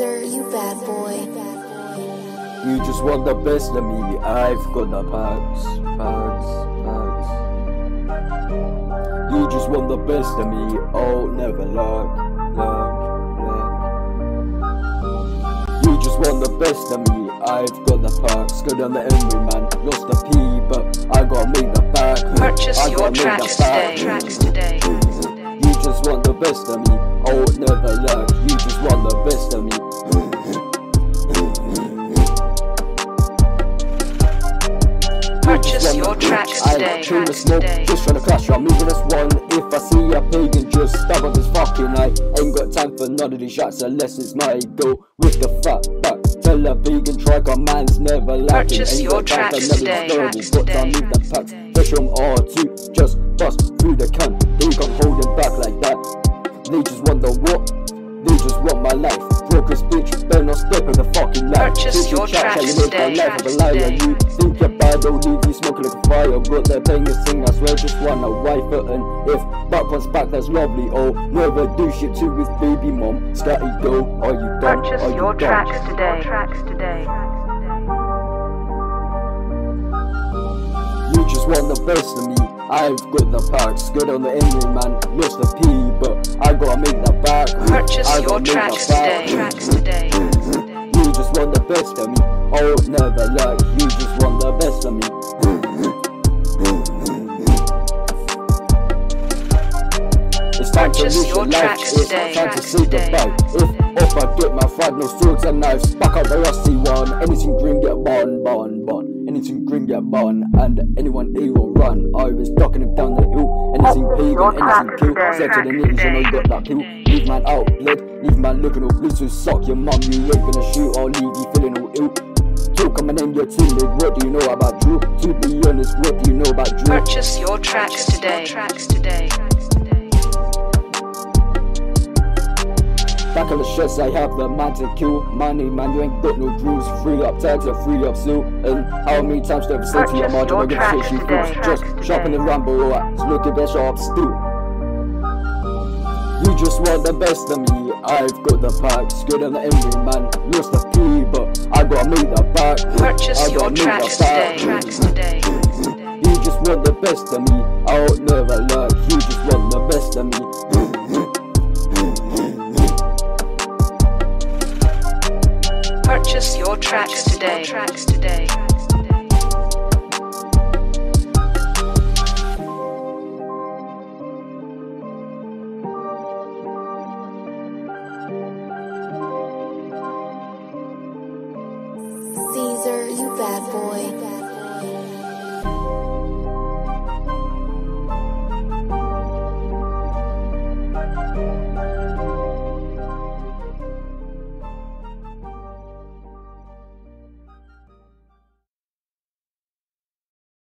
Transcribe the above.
you bad boy. You just want the best of me. I've got the packs, packs, packs. You just want the best of me. Oh, never luck, luck, luck. You just want the best of me. I've got the packs. Go down the Emery man. Lost the P, but I gotta make the back. Purchase I your gotta make tracks the back. today. Tracks today. You just want the best of me. Oh, never luck. Purchase your tracks today. tune the smoke, today. just trying to clash. I'm moving this one. If I see a pagan, just stab on this fucking eye. Ain't got time for none of these shots unless it's my go with the fat back. Tell a vegan try, got man's never lacking. Purchase Ain't your got time for tracks of today, tracks bots. I need the packs. today. Fresh from R2, just bust through the can. They can't hold it back like that. They just want the what? They just want my life. Broke as bitch, better not step in the fucking life. Purchase Bitch, your tracks you make my today, life of a liar. today. You think bad, they'll leave you smoking like a fire. But they're playing this thing, I swear, just wanna wife it. And if back comes back, that's lovely. Oh, never do shit to his baby mom. Scatty go, are you done? Purchase Are you your done? tracks today. Tracks today. You just want the best of me. I've got the packs, good on the ending, man. Lost the P, but I gotta make that back. Purchase I your tracks today. Tracks today. Best of me. Oh, never lie. You just want the best of me. It's time to Purchase live your your life. It's today, time to tracks the today. goodbye. If off I get my five, no swords and knives. Back out the rusty one. Anything green get born, born, born. Anything green get born. And anyone ill run. I was ducking him down the hill. Anything pagan, anything kill. Set to the niggas, you know you got that pill. Leave man out, blood. Leave man looking all blue. So suck your mum. You ain't gonna shoot. I'll leave you my name, you're timid. What do you know about Drew? To be honest, what do you know about Drew? Purchase your tracks today. Tracks today. Back on the shots, I have the man to kill. Money, man, you ain't got no rules. Free up tags or free up seal. And how many times do I say to your Purchase margin? I your give a tracks shit she today, feels. tracks Just today. sharpen the ramble, alright. Just look at that sharp still. You just want the best of me. I've got the packs, good on the envy, man. Lost the P, but I gotta make the back. Purchase I your gotta make tracks the today. Tracks today. You just want the best of me. I'll never lie. You just want the best of me. Purchase your tracks today. Tracks You bad boy.